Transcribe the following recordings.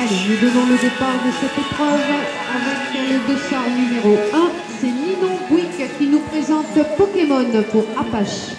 Allez, nous donnons le départ de cette épreuve avec le dossard numéro 1. C'est Ninon Bouic qui nous présente Pokémon pour Apache.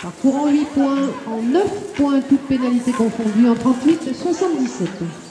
Parcourant 8 points en 9 points, toutes pénalités confondues en 38 77.